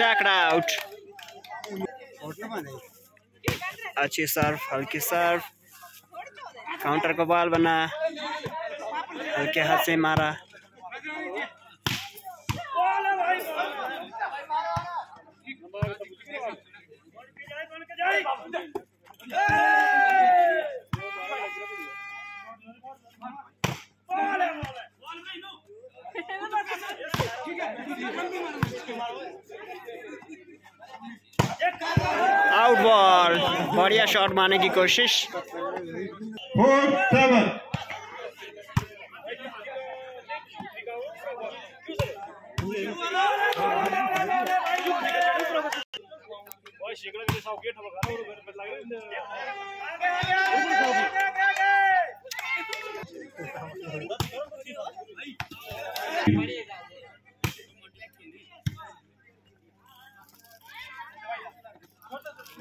checked out. अच्छी सर्व हल्की सर्व counter को बॉल बना। हल्के हाथ से मारा। आउट बॉल बढ़िया शॉट मारने की कोशिश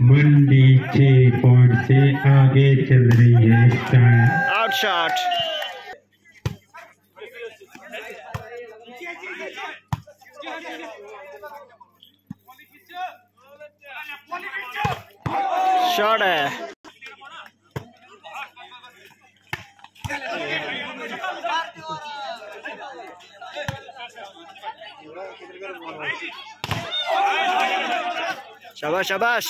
मंडी छह पॉइंट से आगे चल रही है आउट शॉट शॉट है। शाबाश शाबाश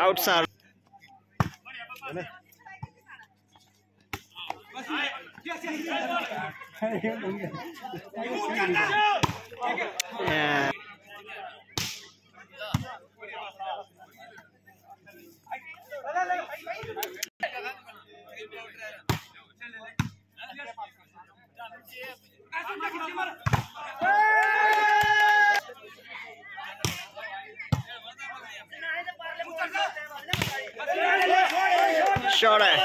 outside. yeah. Yeah. शॉट है।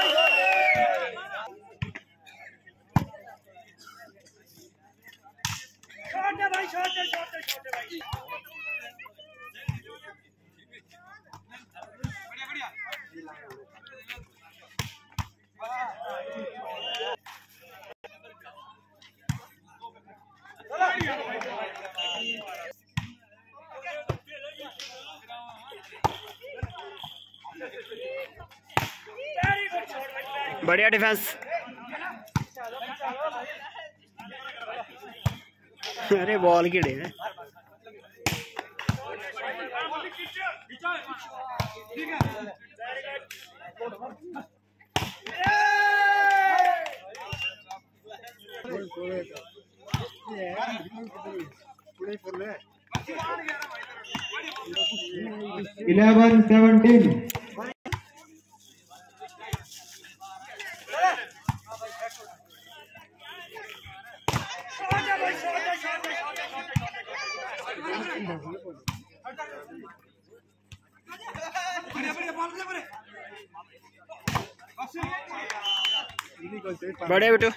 बढ़िया डिफेंस। अरे बॉल गिरे हैं। इलेवन सेवनटीन बढ़िया बेटू